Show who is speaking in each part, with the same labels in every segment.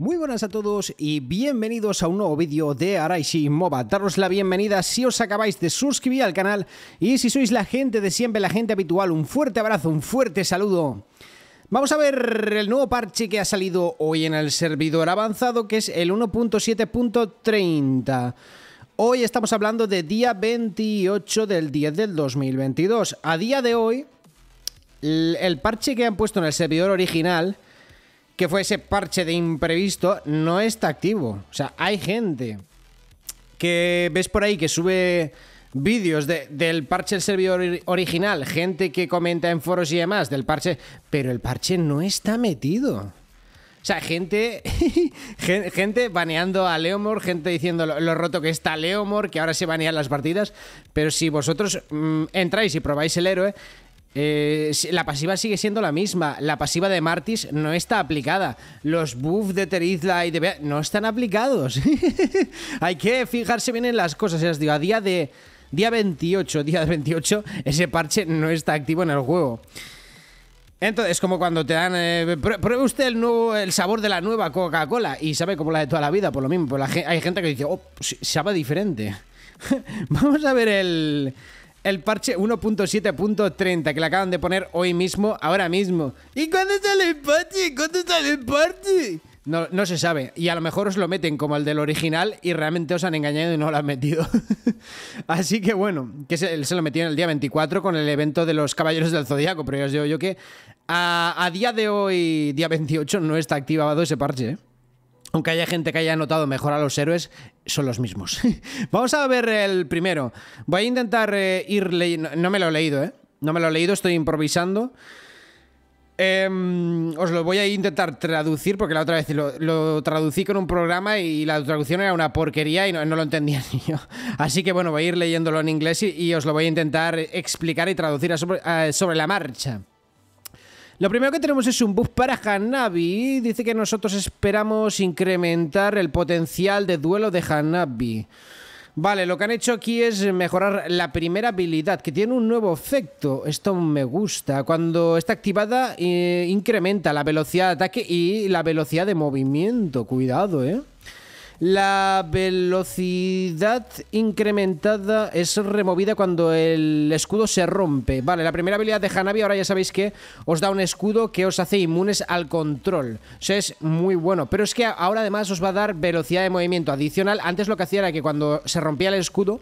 Speaker 1: Muy buenas a todos y bienvenidos a un nuevo vídeo de Araishi MOBA. Daros la bienvenida si os acabáis de suscribir al canal y si sois la gente de siempre, la gente habitual, un fuerte abrazo, un fuerte saludo. Vamos a ver el nuevo parche que ha salido hoy en el servidor avanzado, que es el 1.7.30. Hoy estamos hablando de día 28 del 10 del 2022. A día de hoy, el parche que han puesto en el servidor original que fue ese parche de imprevisto, no está activo. O sea, hay gente que ves por ahí que sube vídeos del parche del servidor original, gente que comenta en foros y demás del parche, pero el parche no está metido. O sea, gente, gente baneando a Leomor, gente diciendo lo, roto que está Leomor, que ahora se banean las partidas. Pero si vosotros mm, entráis y probáis el héroe, eh, la pasiva sigue siendo la misma. La pasiva de Martis no está aplicada. Los buffs de Terizla y de Bea no están aplicados. Hay que fijarse bien en las cosas. os digo, a día de. Día 28, día 28, ese parche no está activo en el juego. Entonces, es como cuando te dan. Eh, pruebe usted el, nuevo, el sabor de la nueva Coca-Cola y sabe como la de toda la vida, por lo mismo. Pues hay gente que dice, oh, sabe diferente. Vamos a ver el el parche 1.7.30 que le acaban de poner hoy mismo, ahora mismo. ¿Y cuándo sale el parche? ¿Cuándo sale el parche? No, se sabe. Y a lo mejor os lo meten como el del original y realmente os han engañado y no lo han metido. Así que bueno, que se, se, lo metieron el día 24 con el evento de los Caballeros del Zodíaco. Pero ya os digo yo que a, a día de hoy, día 28, no está activado ese parche. ¿eh? Aunque haya gente que haya notado mejor a los héroes, son los mismos. Vamos a ver el primero. Voy a intentar eh, ir leyendo... No me lo he leído, ¿eh? No me lo he leído, estoy improvisando. Em, os lo voy a intentar traducir porque la otra vez lo, traducí con un programa y la traducción era una porquería y no, lo entendía ni yo. Así que bueno, voy a ir leyéndolo en inglés y, os lo voy a intentar explicar y traducir sobre la marcha. Lo primero que tenemos es un buff para Hanabi. Dice que nosotros esperamos incrementar el potencial de duelo de Hanabi. Vale, lo que han hecho aquí es mejorar la primera habilidad, que tiene un nuevo efecto. Esto me gusta. Cuando está activada, eh, incrementa la velocidad de ataque y la velocidad de movimiento. Cuidado, ¿eh? La velocidad incrementada es removida cuando el escudo se rompe. Vale, la primera habilidad de Hanabi ahora ya sabéis que os da un escudo que os hace inmunes al control. O sea, es muy bueno. Pero es que ahora además os va a dar velocidad de movimiento adicional. Antes lo que hacía era que cuando se rompía el escudo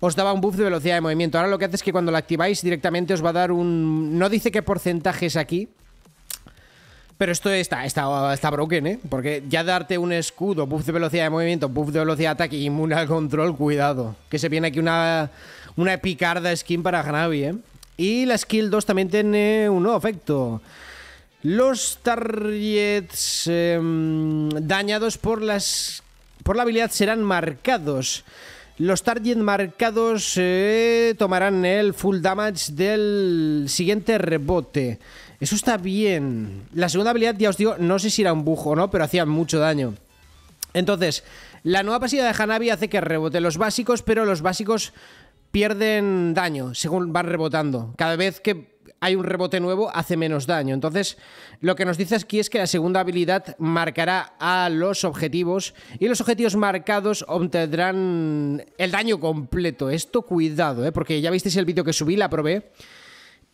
Speaker 1: os daba un buff de velocidad de movimiento. Ahora lo que hace es que cuando lo activáis directamente os va a dar un... No dice qué porcentaje es aquí, pero esto está, está, está broken, ¿eh? Porque ya darte un escudo, buff de velocidad de movimiento, buff de velocidad de ataque inmune al control, cuidado. Que se viene aquí una, una picarda skin para Hanabi, ¿eh? Y la skill 2 también tiene un nuevo efecto. Los targets em, dañados por, las, por la habilidad serán marcados. Los targets marcados eh, tomarán el full damage del siguiente rebote. Eso está bien. La segunda habilidad, ya os digo, no sé si era un bujo o no, pero hacía mucho daño. Entonces, la nueva pasiva de Hanabi hace que rebote los básicos, pero los básicos pierden daño según van rebotando. Cada vez que hay un rebote nuevo, hace menos daño. Entonces, lo que nos dice aquí es que la segunda habilidad marcará a los objetivos y los objetivos marcados obtendrán el daño completo. Esto, cuidado, ¿eh? porque ya visteis el vídeo que subí, la probé.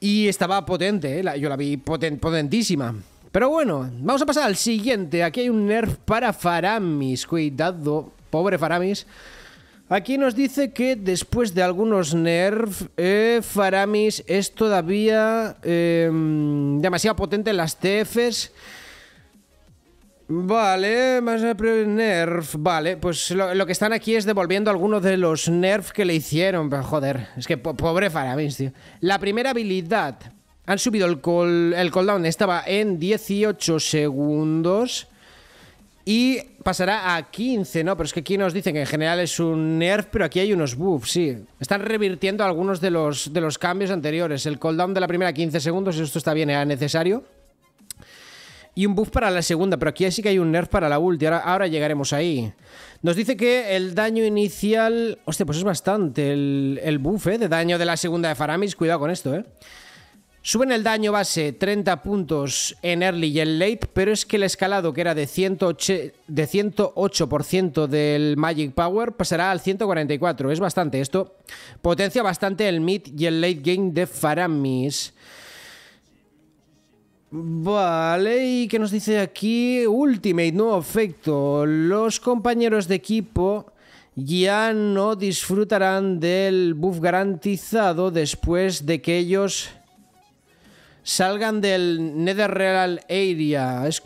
Speaker 1: Y estaba potente, ¿eh? yo la vi potentísima. Pero bueno, vamos a pasar al siguiente. Aquí hay un nerf para Faramis. Cuidado, pobre Faramis. Aquí nos dice que después de algunos nerfs, eh, Faramis es todavía em, demasiado potente en las TFs Vale, más nerf. Vale, pues lo, que están aquí es devolviendo algunos de los nerfs que le hicieron. Joder, es que pobre Faramis, tío. La primera habilidad. Han subido el, el cooldown, estaba en 18 segundos. Y pasará a 15, ¿no? Pero es que aquí nos dicen que en general es un nerf, pero aquí hay unos buffs, sí. Están revirtiendo algunos de los, de los cambios anteriores. El cooldown de la primera 15 segundos, esto está bien, era necesario y un buff para la segunda, pero aquí sí que hay un nerf para la ulti, ahora, llegaremos ahí. Nos dice que el daño inicial... Hostia, pues es bastante el, el buff, ¿eh? De daño de la segunda de Faramis, cuidado con esto, ¿eh? Suben el daño base 30 puntos en early y en late, pero es que el escalado que era de, 108, de 108% del Magic Power pasará al 144. Es bastante. Esto potencia bastante el mid y el late game de Faramis. Vale, ¿y qué nos dice aquí? Ultimate, nuevo efecto. Los compañeros de equipo ya no disfrutarán del buff garantizado después de que ellos salgan del Netherreal Area. Es.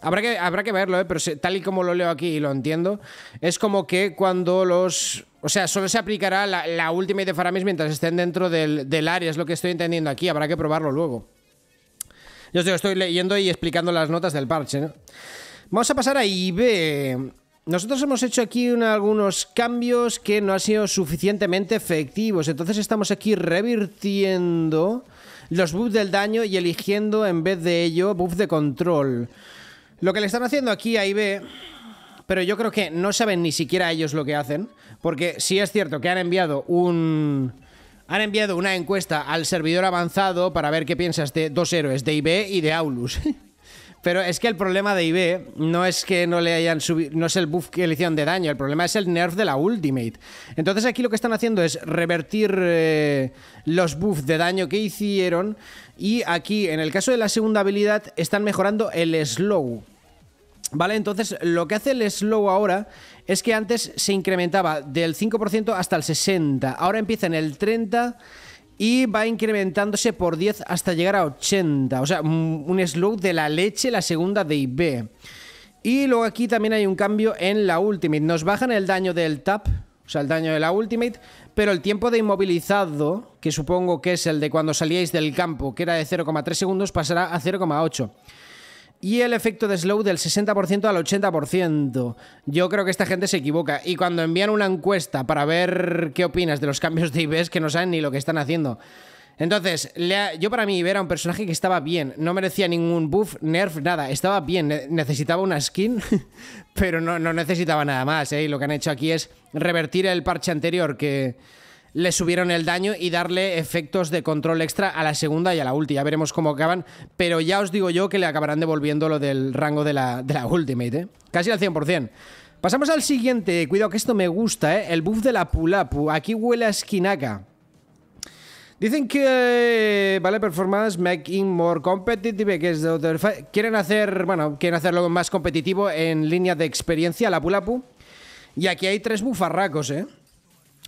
Speaker 1: Habrá que, habrá que verlo, ¿eh? pero tal y como lo leo aquí y lo entiendo, es como que cuando los... O sea, solo se aplicará la, última de Faramis mientras estén dentro del, del, área, es lo que estoy entendiendo aquí, habrá que probarlo luego. Yo estoy leyendo y explicando las notas del parche. Vamos a pasar a IB. Nosotros hemos hecho aquí algunos cambios que no han sido suficientemente efectivos, entonces estamos aquí revirtiendo los buffs del daño y eligiendo en vez de ello buff de control. Lo que le están haciendo aquí a IB, pero yo creo que no saben ni siquiera ellos lo que hacen, porque sí es cierto que han enviado un... Han enviado una encuesta al servidor avanzado para ver qué piensas de dos héroes, de IB y de Aulus. Pero es que el problema de IB no es que no le hayan subido, no es el buff que le hicieron de daño, el problema es el nerf de la Ultimate. Entonces aquí lo que están haciendo es revertir eh, los buffs de daño que hicieron y aquí en el caso de la segunda habilidad están mejorando el slow. ¿Vale? Entonces lo que hace el slow ahora es que antes se incrementaba del 5% hasta el 60%, ahora empieza en el 30% y va incrementándose por 10 hasta llegar a 80. O sea, un slow de la leche, la segunda de IB. Y luego aquí también hay un cambio en la Ultimate. Nos bajan el daño del tap, o sea, el daño de la Ultimate, pero el tiempo de inmovilizado, que supongo que es el de cuando salíais del campo, que era de 0,3 segundos, pasará a 0,8 y el efecto de slow del 60% al 80%. Yo creo que esta gente se equivoca. Y cuando envían una encuesta para ver qué opinas de los cambios de IBs, que no saben ni lo que están haciendo. Entonces, yo para mí era un personaje que estaba bien, no merecía ningún buff, nerf, nada, estaba bien, necesitaba una skin, pero no, no necesitaba nada más, ¿eh? Y lo que han hecho aquí es revertir el parche anterior que le subieron el daño y darle efectos de control extra a la segunda y a la ulti. Ya veremos cómo acaban, pero ya os digo yo que le acabarán devolviendo lo del rango de la, de la Ultimate, ¿eh? Casi al 100%. Pasamos al siguiente, cuidado que esto me gusta, ¿eh? El buff de la Pulapu. Aquí huele a Skinaka. Dicen que, vale, performance making more competitive, Quieren hacer, bueno, quieren hacerlo más competitivo en línea de experiencia, la Pulapu. Y aquí hay tres bufarracos, ¿eh?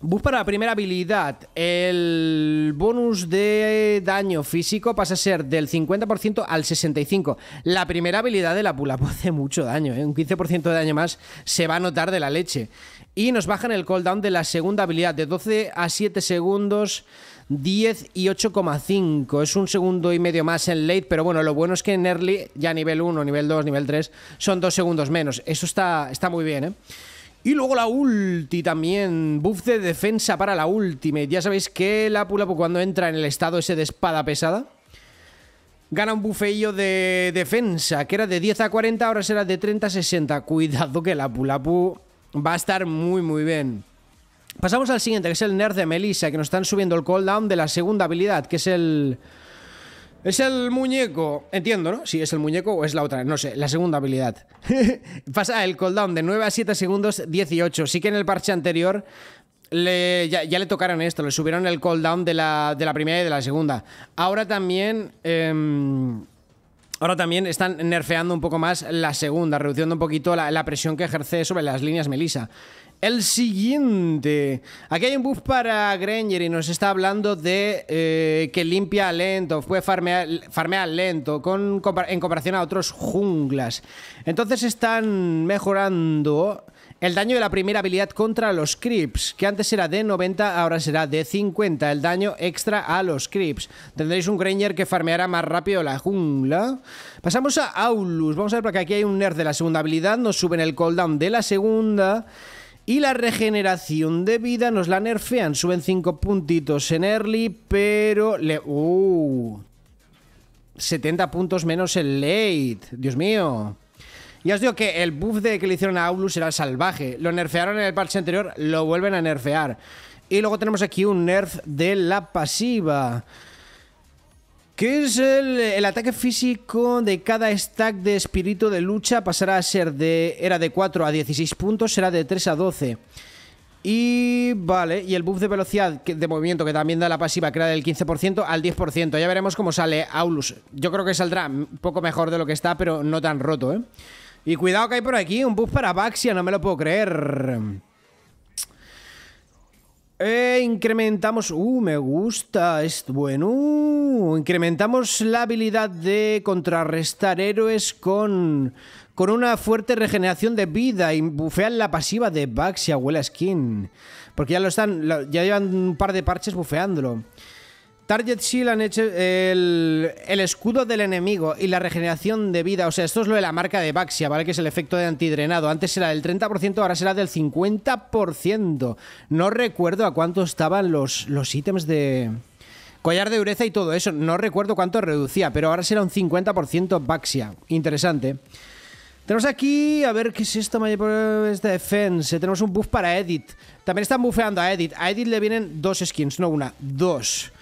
Speaker 1: Buff para la primera habilidad. El bonus de daño físico pasa a ser del 50% al 65%. La primera habilidad de la pula hace mucho daño, ¿eh? un 15% de daño más se va a notar de la leche. Y nos bajan el cooldown de la segunda habilidad de 12 a 7 segundos. 10 y 8,5. Es un segundo y medio más en late, pero bueno, lo bueno es que en early, ya nivel 1, nivel 2, nivel 3, son dos segundos menos. Eso está, está muy bien, ¿eh? Y luego la ulti también, buff de defensa para la ultimate. Ya sabéis que la Pulapu cuando entra en el estado ese de espada pesada, gana un bufeillo de defensa, que era de 10 a 40, ahora será de 30 a 60. Cuidado que la Pulapu va a estar muy muy bien. Pasamos al siguiente, que es el Nerd de Melissa, que nos están subiendo el cooldown de la segunda habilidad, que es el... Es el muñeco, entiendo, ¿no? Si es el muñeco o es la otra, no sé, la segunda habilidad. Pasa el cooldown de 9 a 7 segundos, 18. Sí que en el parche anterior ya, le tocaron esto, le subieron el cooldown de la, de la primera y de la segunda. Ahora también... Em, ahora también están nerfeando un poco más la segunda, reduciendo un poquito la, la presión que ejerce sobre las líneas Melissa. El siguiente. Aquí hay un buff para Granger y nos está hablando de eh, que limpia lento, puede farmear, farmear lento con, en comparación a otros junglas. Entonces están mejorando el daño de la primera habilidad contra los creeps, que antes era de 90, ahora será de 50. El daño extra a los creeps. Tendréis un Granger que farmeará más rápido la jungla. Pasamos a Aulus. Vamos a ver porque aquí hay un nerf de la segunda habilidad. Nos suben el cooldown de la segunda. Y la regeneración de vida nos la nerfean. Suben 5 puntitos en early, pero le... Uh, 70 puntos menos en late. Dios mío. Ya os digo que el buff de que le hicieron a Aulus era salvaje. Lo nerfearon en el parche anterior, lo vuelven a nerfear. Y luego tenemos aquí un nerf de la pasiva. ¿Qué es el, ataque físico de cada stack de espíritu de lucha? Pasará a ser de. Era de 4 a 16 puntos, será de 3 a 12. Y vale, y el buff de velocidad de movimiento que también da la pasiva, que era del 15% al 10%. Ya veremos cómo sale Aulus. Yo creo que saldrá un poco mejor de lo que está, pero no tan roto, ¿eh? Y cuidado que hay por aquí un buff para Baxia, no me lo puedo creer. Eh, incrementamos... Uh, me gusta. Es bueno. incrementamos la habilidad de contrarrestar héroes con... Con una fuerte regeneración de vida y bufean la pasiva de Baxia, huele a skin. Porque ya lo están... Ya llevan un par de parches bufeándolo. Target Shield han hecho el, escudo del enemigo y la regeneración de vida. O sea, esto es lo de la marca de Baxia, ¿vale? Que es el efecto de antidrenado. Antes era del 30%, ahora será del 50%. No recuerdo a cuánto estaban los, los ítems de... Collar de dureza y todo eso. No recuerdo cuánto reducía, pero ahora será un 50% Baxia. Interesante. Tenemos aquí, a ver qué es esto, es de defense. Tenemos un buff para Edit. También están buffeando a Edit. A Edit le vienen dos skins, no una, dos.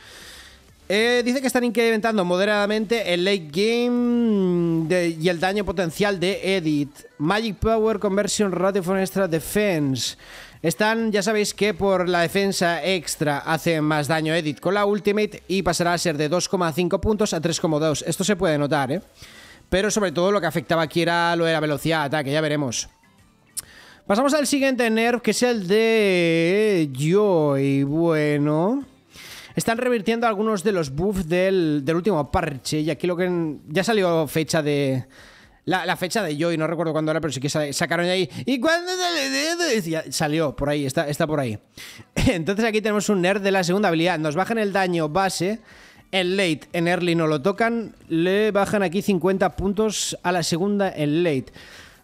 Speaker 1: Eh, dice que están incrementando moderadamente el late game y el daño potencial de Edit. Magic Power Conversion Ratio for Extra Defense. Están, ya sabéis que por la defensa extra hace más daño Edit con la Ultimate y pasará a ser de 2,5 puntos a 3,2. Esto se puede notar, ¿eh? Pero sobre todo lo que afectaba aquí era lo de la velocidad de ataque, ya veremos. Pasamos al siguiente nerf, que es el de Joy. Bueno... Están revirtiendo algunos de los buffs del, último parche. Y aquí lo que. Ya salió fecha de. La, fecha de Joy, no recuerdo cuándo era, pero sí que sacaron ahí. ¿Y cuándo sale? salió por ahí, está, está por ahí. Entonces aquí tenemos un nerd de la segunda habilidad. Nos bajan el daño base. En late, en early no lo tocan. Le bajan aquí 50 puntos a la segunda en late.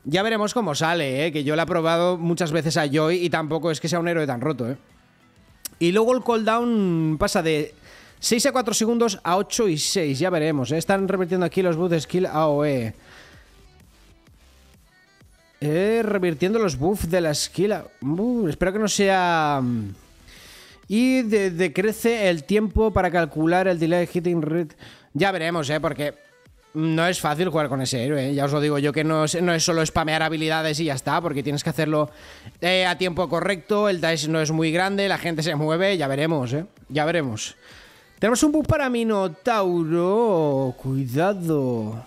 Speaker 1: Ya veremos cómo sale, ¿eh? que yo le he probado muchas veces a Joy y tampoco es que sea un héroe tan roto. ¿eh? Y luego el cooldown pasa de 6 a 4 segundos a 8 y 6. Ya veremos. ¿eh? Están revirtiendo aquí los buffs de skill AOE. Eh, revirtiendo los buffs de la skill. Uh, espero que no sea. Mm, y decrece el tiempo para calcular el delay hitting rate. Ya veremos, ¿eh? Porque no es fácil jugar con ese héroe, ¿eh? ya os lo digo yo que no es, no es, solo spamear habilidades y ya está, porque tienes que hacerlo eh, a tiempo correcto, el dice no es muy grande, la gente se mueve, ya veremos, ¿eh? Ya veremos. Tenemos un buff para Minotauro, cuidado.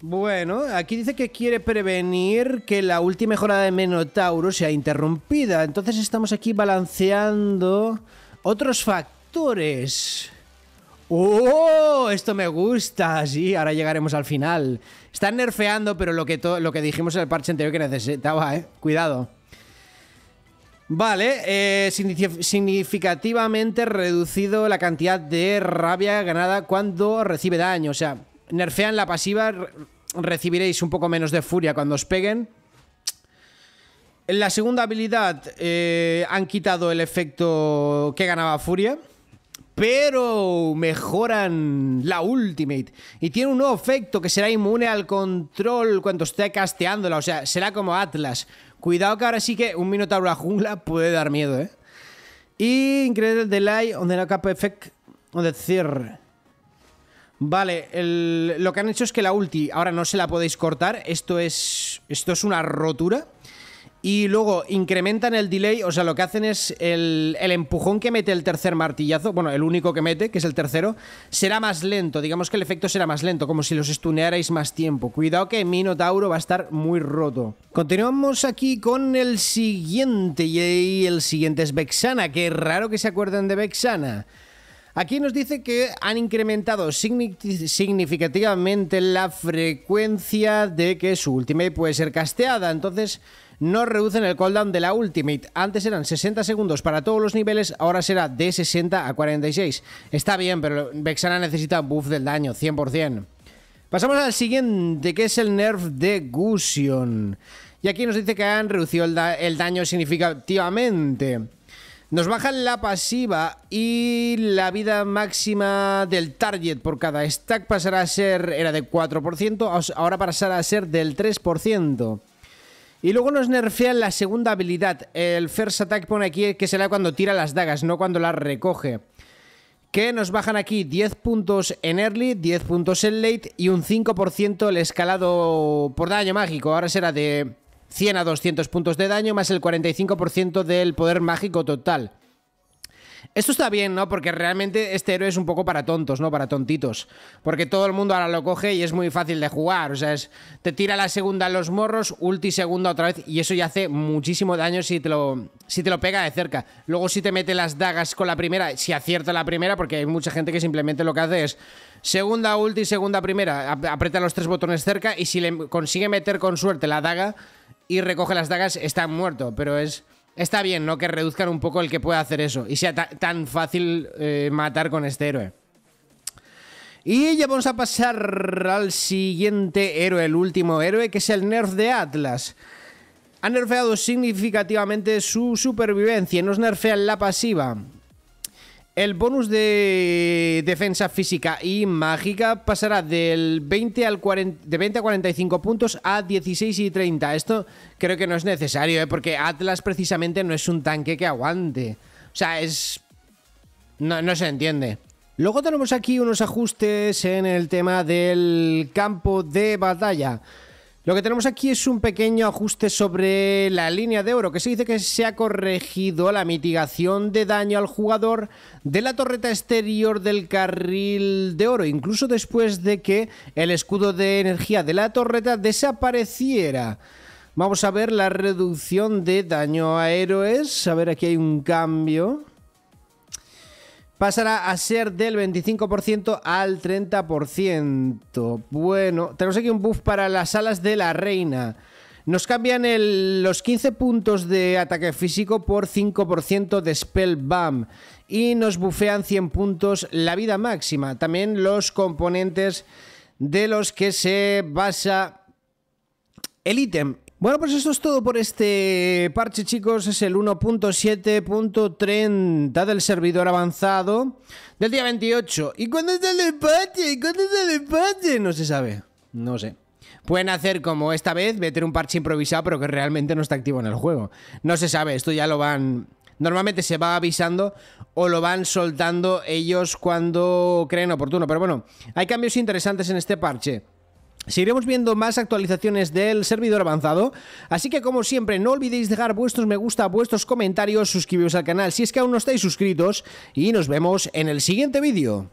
Speaker 1: Bueno, aquí dice que quiere prevenir que la última mejora de Minotauro sea interrumpida, entonces estamos aquí balanceando otros factores. ¡Oh! Esto me gusta. Sí, ahora llegaremos al final. Están nerfeando, pero lo que, lo que dijimos en el parche anterior que necesitaba, ¿eh? Cuidado. Vale, eh, significativamente reducido la cantidad de rabia ganada cuando recibe daño. O sea, nerfean la pasiva, recibiréis un poco menos de furia cuando os peguen. En la segunda habilidad eh, han quitado el efecto que ganaba furia pero mejoran la Ultimate. Y tiene un nuevo efecto que será inmune al control cuando esté casteándola. O sea, será como Atlas. Cuidado que ahora sí que un Minotauro a jungla puede dar miedo, ¿eh? Y Incredible Delay on the Cap Effect on the cierre. Vale, lo que han hecho es que la ulti ahora no se la podéis cortar. Esto es, esto es una rotura. Y luego incrementan el delay, o sea, lo que hacen es el, empujón que mete el tercer martillazo, bueno, el único que mete, que es el tercero, será más lento, digamos que el efecto será más lento, como si los estunearais más tiempo. Cuidado que Minotauro va a estar muy roto. Continuamos aquí con el siguiente, y el siguiente es Vexana, que raro que se acuerden de Vexana. Aquí nos dice que han incrementado significativamente la frecuencia de que su ultimate puede ser casteada, entonces no reducen el cooldown de la Ultimate. Antes eran 60 segundos para todos los niveles, ahora será de 60 a 46. Está bien, pero Vexana necesita buff del daño, 100%. Pasamos al siguiente, que es el nerf de Gusion. Y aquí nos dice que han reducido el, daño significativamente. Nos bajan la pasiva y la vida máxima del target por cada stack pasará a ser, era de 4%, ahora pasará a ser del 3%. Y luego nos nerfean la segunda habilidad. El First Attack pone aquí que será cuando tira las dagas, no cuando las recoge. que nos bajan aquí 10 puntos en early, 10 puntos en late y un 5% el escalado por daño mágico. Ahora será de 100 a 200 puntos de daño más el 45% del poder mágico total. Esto está bien, ¿no? Porque realmente este héroe es un poco para tontos, ¿no? Para tontitos. Porque todo el mundo ahora lo coge y es muy fácil de jugar. O sea, es, te tira la segunda en los morros, ulti segunda otra vez. Y eso ya hace muchísimo daño si te lo, si te lo pega de cerca. Luego si te mete las dagas con la primera, si acierta la primera, porque hay mucha gente que simplemente lo que hace es segunda ulti, segunda primera, aprieta los tres botones cerca y si le consigue meter con suerte la daga y recoge las dagas, está muerto. Pero es está bien, ¿no? Que reduzcan un poco el que pueda hacer eso y sea tan fácil eh, matar con este héroe. Y ya vamos a pasar al siguiente héroe, el último héroe, que es el nerf de Atlas. Ha nerfeado significativamente su supervivencia, nos nerfean la pasiva. El bonus de defensa física y mágica pasará del 20 al 40, de 20 a 45 puntos a 16 y 30. Esto creo que no es necesario, ¿eh? porque Atlas precisamente no es un tanque que aguante. O sea, es... No, no se entiende. Luego tenemos aquí unos ajustes en el tema del campo de batalla. Lo que tenemos aquí es un pequeño ajuste sobre la línea de oro, que se dice que se ha corregido la mitigación de daño al jugador de la torreta exterior del carril de oro, incluso después de que el escudo de energía de la torreta desapareciera. Vamos a ver la reducción de daño a héroes. A ver, aquí hay un cambio pasará a ser del 25% al 30%. Bueno, tenemos aquí un buff para las alas de la reina. Nos cambian los 15 puntos de ataque físico por 5% de spell bump y nos bufean 100 puntos la vida máxima. También los componentes de los que se basa el ítem. Bueno, pues eso es todo por este parche, chicos. Es el 1.7.30 del servidor avanzado del día 28. ¿Y cuándo sale el parche? ¿Y cuándo sale el parche? No se sabe. No sé. Pueden hacer como esta vez, meter un parche improvisado, pero que realmente no está activo en el juego. No se sabe, esto ya lo van. Normalmente se va avisando o lo van soltando ellos cuando creen oportuno. Pero bueno, hay cambios interesantes en este parche. Seguiremos viendo más actualizaciones del servidor avanzado, así que como siempre no olvidéis dejar vuestros me gusta, vuestros comentarios, suscribiros al canal si es que aún no estáis suscritos y nos vemos en el siguiente vídeo.